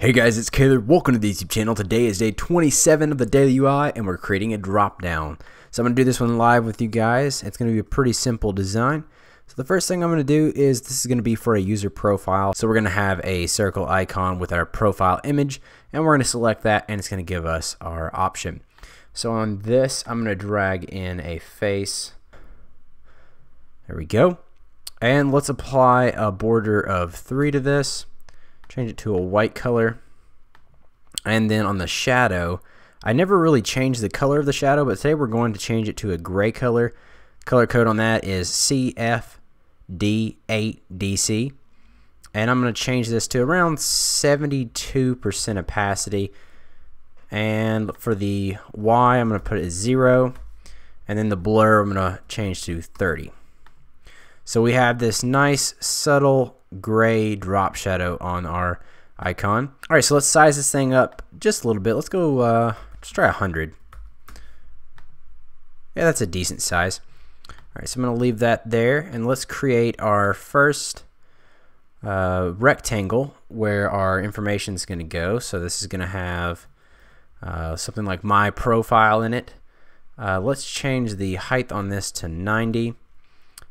Hey guys, it's Caler. Welcome to the YouTube channel. Today is day 27 of the daily UI and we're creating a drop down. So I'm going to do this one live with you guys. It's going to be a pretty simple design. So the first thing I'm going to do is this is going to be for a user profile. So we're going to have a circle icon with our profile image and we're going to select that and it's going to give us our option. So on this, I'm going to drag in a face. There we go. And let's apply a border of 3 to this change it to a white color. And then on the shadow, I never really changed the color of the shadow, but today we're going to change it to a gray color. Color code on that is CFD8DC. And I'm going to change this to around 72% opacity. And for the Y, I'm going to put it at 0. And then the blur, I'm going to change to 30. So we have this nice, subtle gray drop shadow on our icon. All right, so let's size this thing up just a little bit. Let's go, uh, let's try 100. Yeah, that's a decent size. All right, so I'm to leave that there, and let's create our first uh, rectangle where our information is to go. So this is to have uh, something like my profile in it. Uh, let's change the height on this to 90,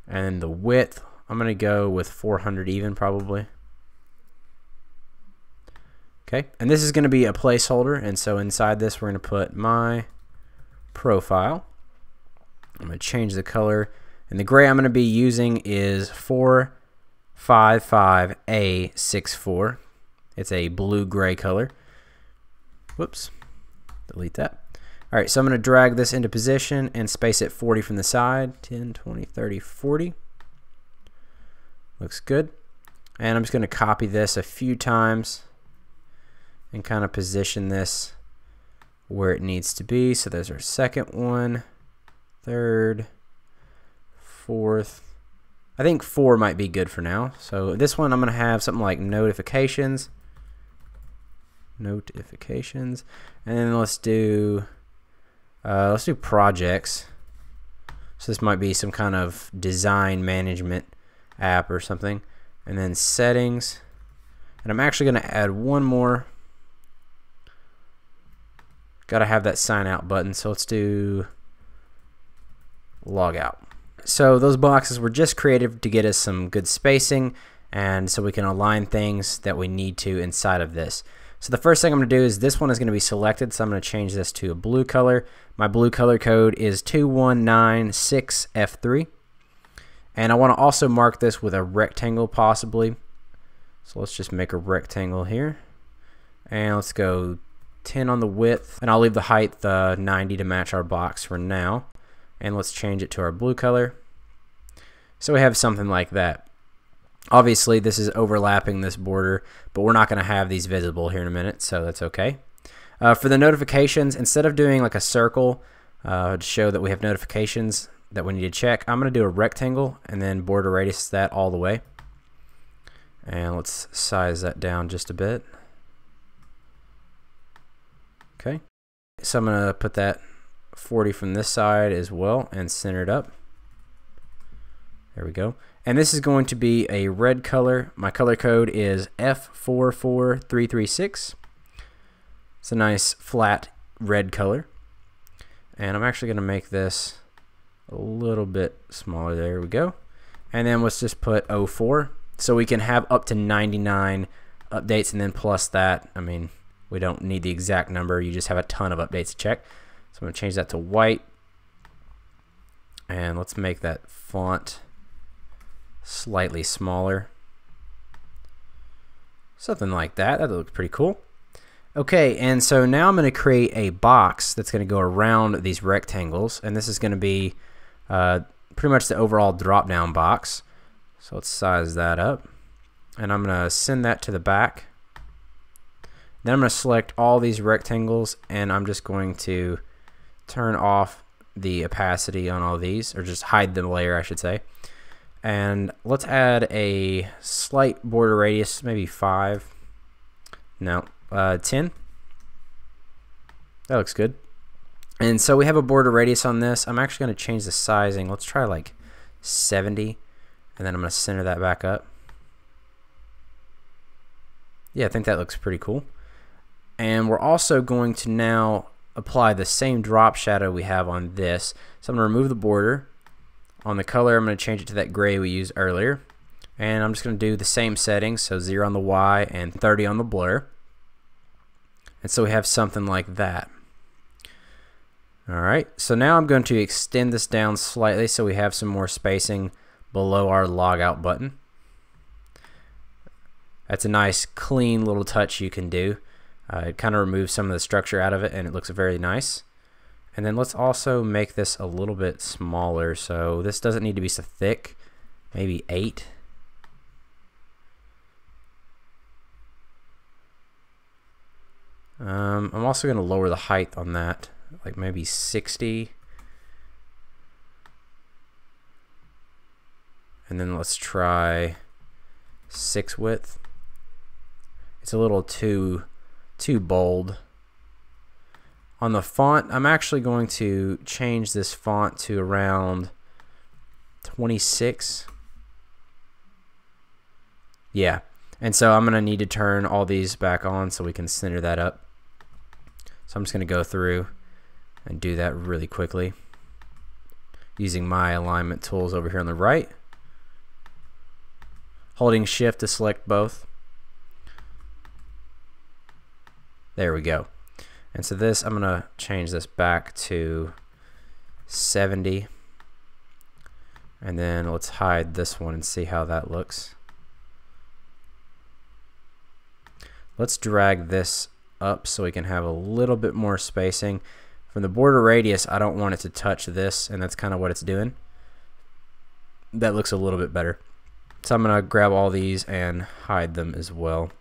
and the width I'm going to go with 400 even probably. Okay, and this is going to be a placeholder, and so inside this we're going to put my profile. I'm going to change the color, and the gray I'm going to be using is 455A64. It's a blue-gray color. Whoops, delete that. All right, so I'm going to drag this into position and space it 40 from the side, 10, 20, 30, 40. Looks good. And I'm just going to copy this a few times and kind of position this where it needs to be. So there's our second one, third, fourth. I think four might be good for now. So this one I'm going to have something like notifications. Notifications. And then let's do uh, let's do projects. So this might be some kind of design management app or something. And then settings. And I'm actually going to add one more. Got to have that sign out button. So let's do log out. So those boxes were just created to get us some good spacing and so we can align things that we need to inside of this. So the first thing I'm going to do is this one is going to be selected, so I'm going to change this to a blue color. My blue color code is 2196F3. And I want to also mark this with a rectangle possibly. So let's just make a rectangle here. And let's go 10 on the width. And I'll leave the height uh, 90 to match our box for now. And let's change it to our blue color. So we have something like that. Obviously, this is overlapping this border, but we're not going to have these visible here in a minute, so that's okay. Uh, for the notifications, instead of doing like a circle uh, to show that we have notifications, that we need to check. I'm going to do a rectangle and then border radius that all the way. And let's size that down just a bit. Okay. So I'm going to put that 40 from this side as well and center it up. There we go. And this is going to be a red color. My color code is F44336. It's a nice flat red color. And I'm actually going to make this a little bit smaller. There we go. And then let's just put 04. So we can have up to 99 updates and then plus that. I mean, we don't need the exact number. You just have a ton of updates to check. So I'm going to change that to white. And let's make that font slightly smaller. Something like that. That looks pretty cool. Okay, and so now I'm going to create a box that's going to go around these rectangles. And this is going to be uh, pretty much the overall drop down box. So let's size that up. And I'm going to send that to the back. Then I'm going to select all these rectangles and I'm just going to turn off the opacity on all these, or just hide the layer, I should say. And let's add a slight border radius, maybe 5. No, uh, 10. That looks good. And so we have a border radius on this. I'm actually going to change the sizing. Let's try like 70. And then I'm going to center that back up. Yeah, I think that looks pretty cool. And we're also going to now apply the same drop shadow we have on this. So I'm going to remove the border. On the color, I'm going to change it to that gray we used earlier. And I'm just going to do the same settings, so 0 on the Y and 30 on the blur. And so we have something like that. Alright, so now I'm going to extend this down slightly so we have some more spacing below our logout button. That's a nice clean little touch you can do. Uh, it kind of removes some of the structure out of it and it looks very nice. And then let's also make this a little bit smaller. So this doesn't need to be so thick, maybe 8. Um, I'm also going to lower the height on that, like maybe 60. And then let's try 6 width. It's a little too too bold. On the font, I'm actually going to change this font to around 26. Yeah, and so I'm going to need to turn all these back on so we can center that up. So I'm just going to go through and do that really quickly using my alignment tools over here on the right. Holding shift to select both. There we go. And so this, I'm going to change this back to 70. And then let's hide this one and see how that looks. Let's drag this up so we can have a little bit more spacing. From the border radius, I don't want it to touch this, and that's kind of what it's doing. That looks a little bit better. So I'm going to grab all these and hide them as well.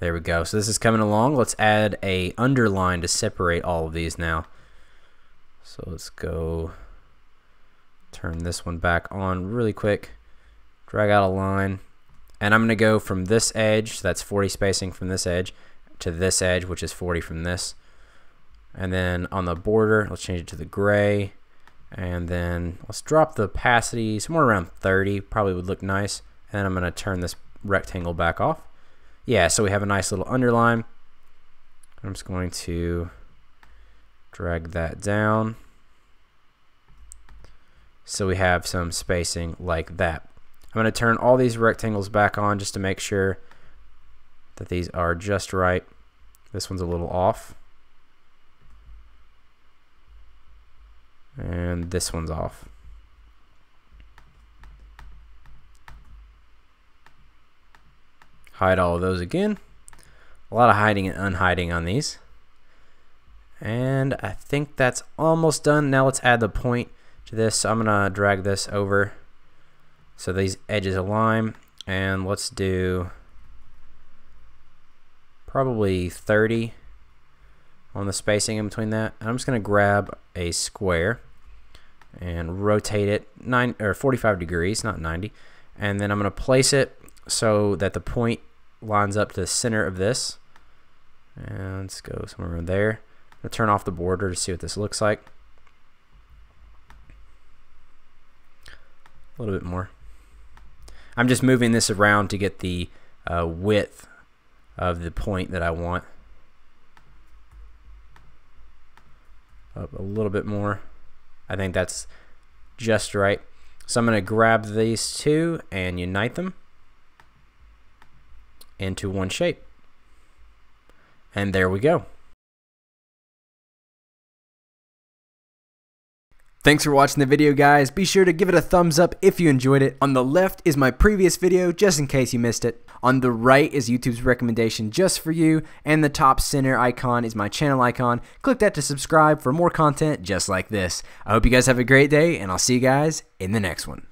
There we go. So this is coming along. Let's add a underline to separate all of these now. So let's go turn this one back on really quick. Drag out a line. And I'm going to go from this edge, that's 40 spacing from this edge, to this edge, which is 40 from this. And then on the border, let's change it to the gray. And then let's drop the opacity somewhere around 30, probably would look nice. And I'm going to turn this rectangle back off yeah, so we have a nice little underline. I'm just going to drag that down. So we have some spacing like that. I'm going to turn all these rectangles back on just to make sure that these are just right. This one's a little off. And this one's off. Hide all of those again. A lot of hiding and unhiding on these. And I think that's almost done. Now let's add the point to this. So I'm going to drag this over so these edges align. And let's do probably 30 on the spacing in between that. I'm just going to grab a square and rotate it nine or 45 degrees, not 90. And then I'm going to place it so that the point lines up to the center of this. And let's go somewhere around there. I'm turn off the border to see what this looks like. A little bit more. I'm just moving this around to get the uh, width of the point that I want. Up a little bit more. I think that's just right. So I'm going to grab these two and unite them into one shape. And there we go. Thanks for watching the video guys. Be sure to give it a thumbs up if you enjoyed it. On the left is my previous video just in case you missed it. On the right is YouTube's recommendation just for you and the top center icon is my channel icon. Click that to subscribe for more content just like this. I hope you guys have a great day and I'll see you guys in the next one.